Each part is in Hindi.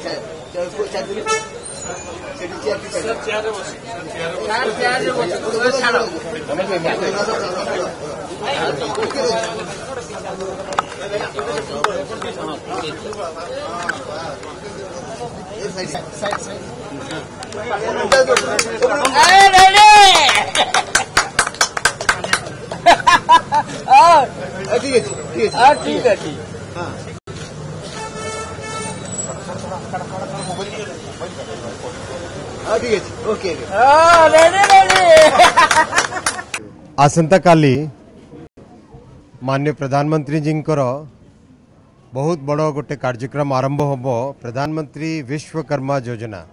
ঠিক আছে ঠিক আছে અ ઠીક છે ઓકે ઓ રે રે રે આ સંતાકાલી માનનીય પ્રધાનમંત્રીજીଙ୍କરો બહુત બડો ગोटे કાર્યક્રમ આરંભ હબો પ્રધાનમંત્રી વિશ્વકર્મા યોજના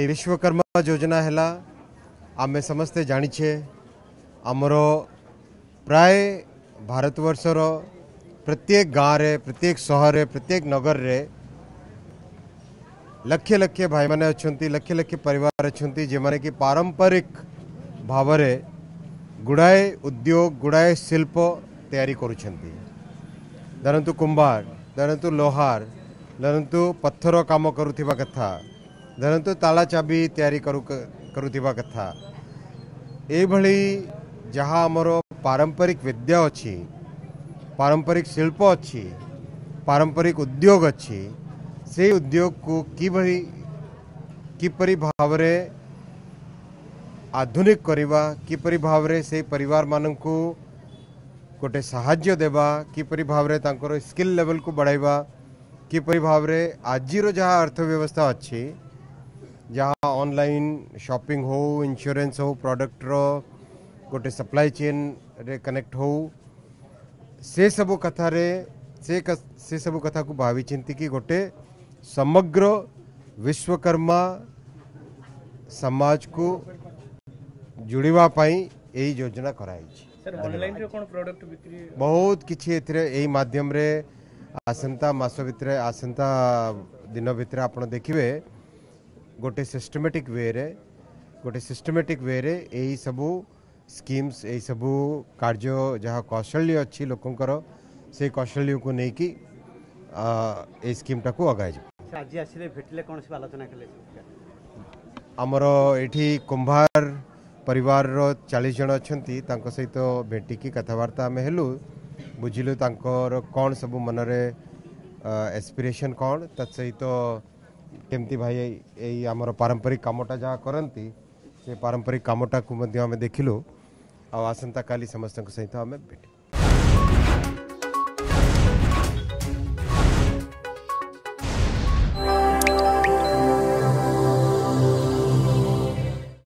એ વિશ્વકર્મા યોજના હેલા અમે સમસ્તે જાણી છે અમારો પ્રાય ભારતવર્ષર প্রত্যেক ઘારે প্রত্যেক સહરે প্রত্যেক નગરરે लक्ष लक्ष भाई मैंने अच्छा लक्ष लक्ष पर अच्छा जे मैंने कि पारंपरिक भाव गुड़ाए उद्योग गुड़ाए शिल्प तैयारी करतु कुंभार धरतु लोहार धरतु पत्थर कम करुवा धरतु ताला चाबी तैयारी करुवा यह आमर पारंपरिक विद्या अच्छी पारंपरिक शिल्प अच्छी पारंपरिक उद्योग अच्छी से उद्योग को किपरी भाव आधुनिक करवा किपरी भाव से परिवार को गोटे साय देवा किपरी भाव स्किल लेवल को बढ़ावा किपरी भाव आज जहाँ अर्थव्यवस्था अच्छी जहाँ अनल सपिंग हो इंश्योरेंस हो प्रोडक्टर गोटे सप्लाई चेन रे कनेक्ट हो से सब कथा रे से सब कथा को भाई कि गोटे समग्र विश्वकर्मा समाज को जोड़ापी यही योजना कराई बहुत किसी एम आसंता मस भर दिन भितर आप देखिए गोटे सिस्टमेटिक वे रे गोटे सिस्टमेटिक वे रे यही सबू स्कीम्स यही सबू कार्य जहाँ कौशल अच्छी लोकंर से कौशल को लेकिन स्कीमटा को अगर आज आसटले कौन आलोचना कले आमर युभार पर चालीस जन अच्छा सहित भेटिकी कथबार्ता आम हेलु बुझल कौन सब मनरे एस्पिरेसन कौन तहत केमती भाई आम पारंपरिक कमटा जहाँ करती से पारंपरिक कमटा को देख लु आसंता का समस्त सहित आम भेट